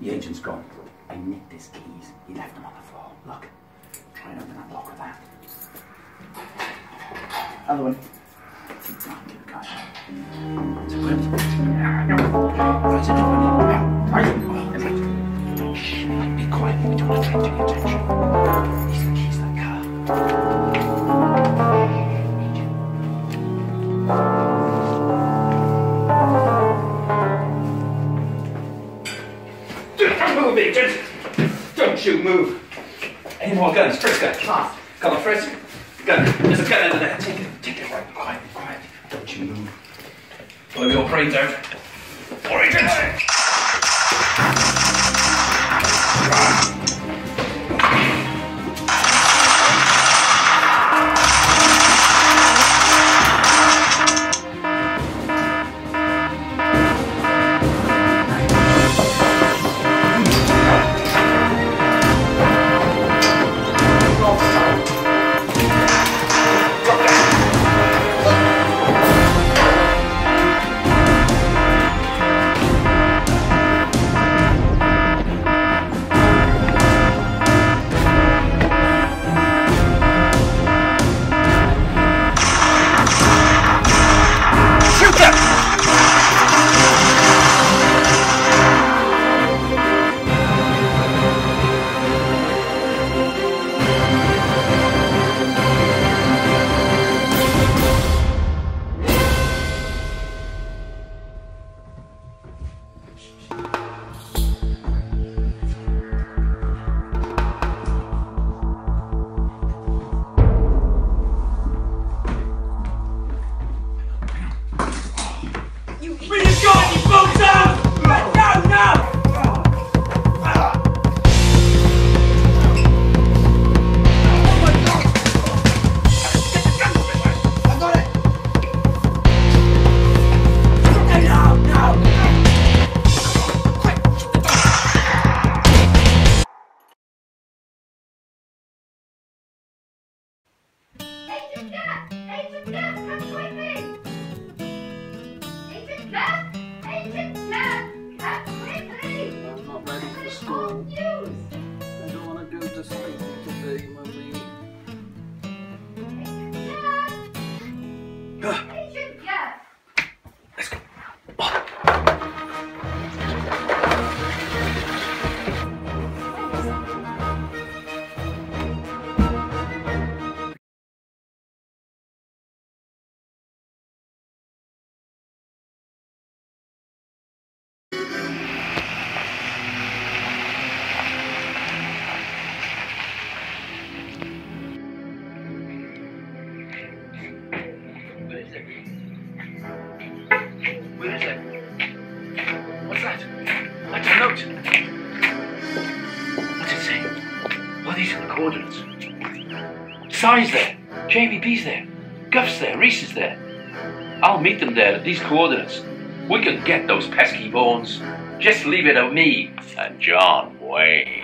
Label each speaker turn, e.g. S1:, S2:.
S1: The agent's gone. I nicked his keys. He left them on the floor. Look. Try and open that lock with that. Other one. Keep going, keep going. It's a grip. Yeah, no. Right. Be quiet. We don't attract any attention. You move! Any more guns? First gun. Come Come on, first. Gun. There's a gun under there. Take it. Take it right. Quiet. Quiet. Don't you move. Blow your brains out. Or You
S2: These the coordinates. Si's there. JVP's there. Guff's there. Reese is there. I'll meet them there at these coordinates. We can get those pesky bones. Just leave it to me and John Wayne.